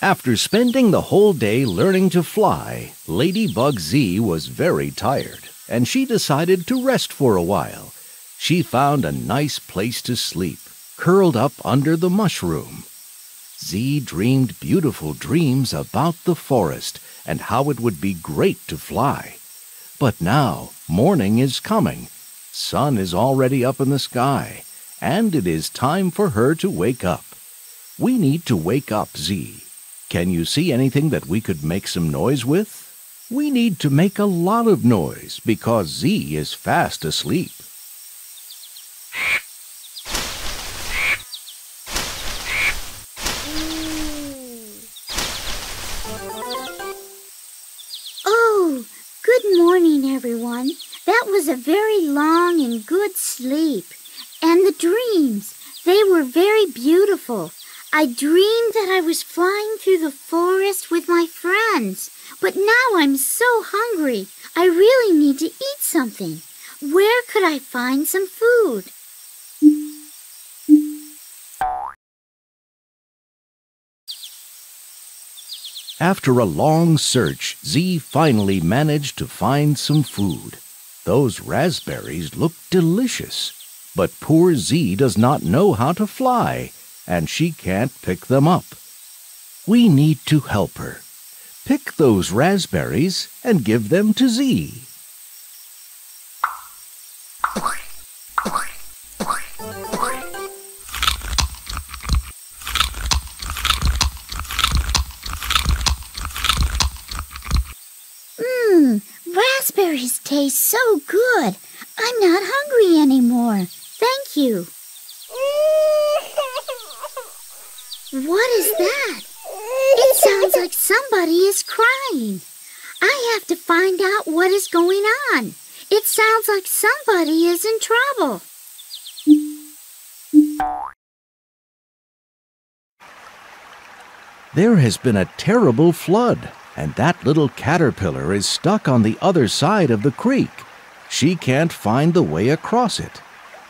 After spending the whole day learning to fly, Ladybug Zee was very tired, and she decided to rest for a while. She found a nice place to sleep, curled up under the mushroom. Zee dreamed beautiful dreams about the forest and how it would be great to fly. But now morning is coming. Sun is already up in the sky, and it is time for her to wake up. We need to wake up Zee. Can you see anything that we could make some noise with? We need to make a lot of noise because Zee is fast asleep. Oh, good morning, everyone. That was a very long and good sleep. And the dreams, they were very beautiful. I dreamed that I was flying through the forest with my friends. But now I'm so hungry. I really need to eat something. Where could I find some food? After a long search, Zee finally managed to find some food. Those raspberries look delicious, but poor Zee does not know how to fly, and she can't pick them up. We need to help her. Pick those raspberries and give them to Zee. Mmm, raspberries taste so good. I'm not hungry anymore. Thank you. What is that? It sounds like somebody is crying. I have to find out what is going on. It sounds like somebody is in trouble. There has been a terrible flood, and that little caterpillar is stuck on the other side of the creek. She can't find the way across it.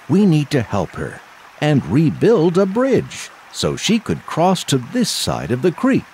We need to help her and rebuild a bridge so she could cross to this side of the creek.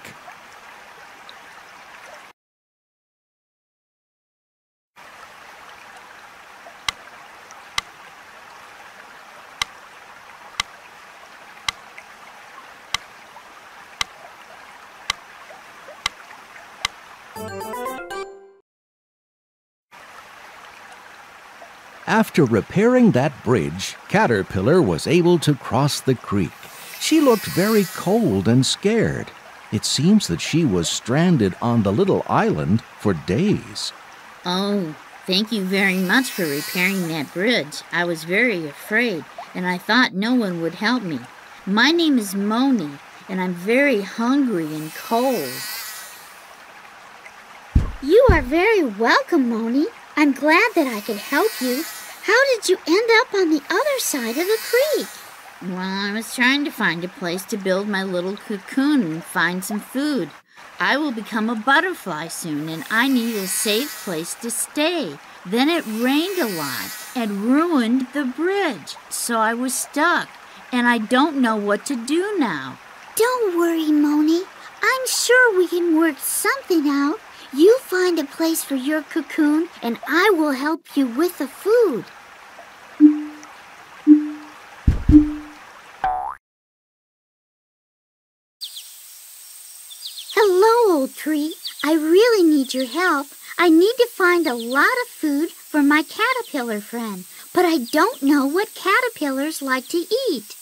After repairing that bridge, Caterpillar was able to cross the creek. She looked very cold and scared. It seems that she was stranded on the little island for days. Oh, thank you very much for repairing that bridge. I was very afraid, and I thought no one would help me. My name is Moni, and I'm very hungry and cold. You are very welcome, Moni. I'm glad that I could help you. How did you end up on the other side of the creek? Well, I was trying to find a place to build my little cocoon and find some food. I will become a butterfly soon, and I need a safe place to stay. Then it rained a lot and ruined the bridge, so I was stuck, and I don't know what to do now. Don't worry, Moni. I'm sure we can work something out. You find a place for your cocoon, and I will help you with the food. Hello, old tree. I really need your help. I need to find a lot of food for my caterpillar friend, but I don't know what caterpillars like to eat.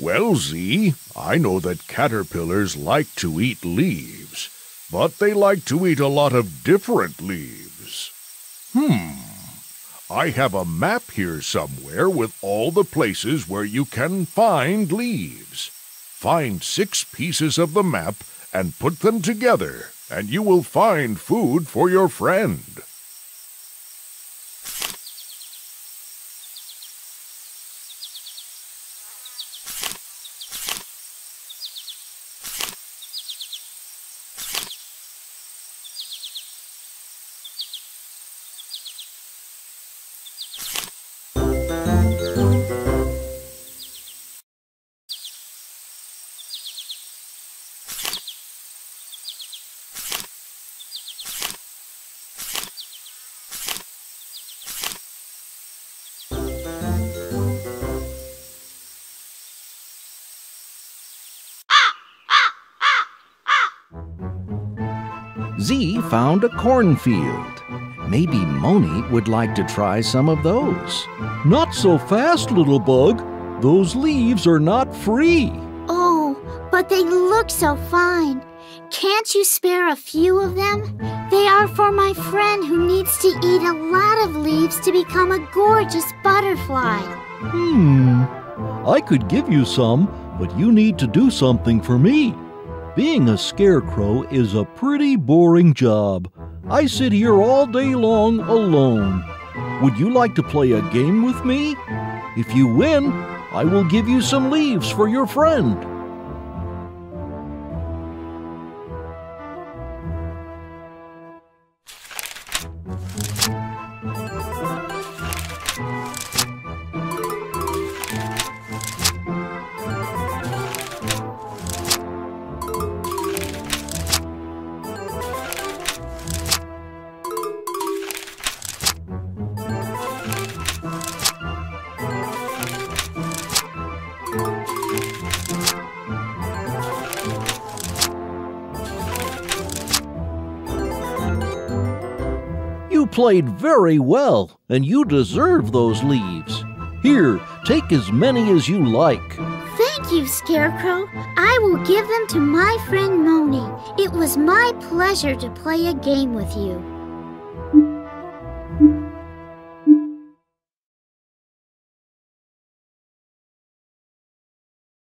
Well, Zee, I know that caterpillars like to eat leaves, but they like to eat a lot of different leaves. Hmm. I have a map here somewhere with all the places where you can find leaves. Find six pieces of the map and put them together, and you will find food for your friend. Zee found a cornfield. Maybe Moni would like to try some of those. Not so fast, little bug. Those leaves are not free. Oh, but they look so fine. Can't you spare a few of them? They are for my friend who needs to eat a lot of leaves to become a gorgeous butterfly. Hmm. I could give you some, but you need to do something for me. Being a scarecrow is a pretty boring job. I sit here all day long alone. Would you like to play a game with me? If you win, I will give you some leaves for your friend. Played very well, and you deserve those leaves. Here, take as many as you like. Thank you, Scarecrow. I will give them to my friend Moni. It was my pleasure to play a game with you.